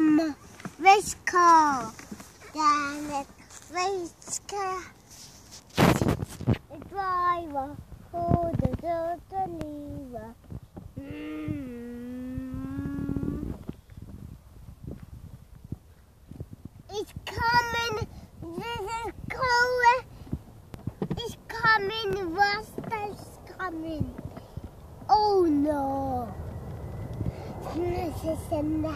um, race car. Dad, race car. The driver, hold the door, lever. Mm. It's coming. This is cold. It's coming. Rasta's coming. Oh no. This is in the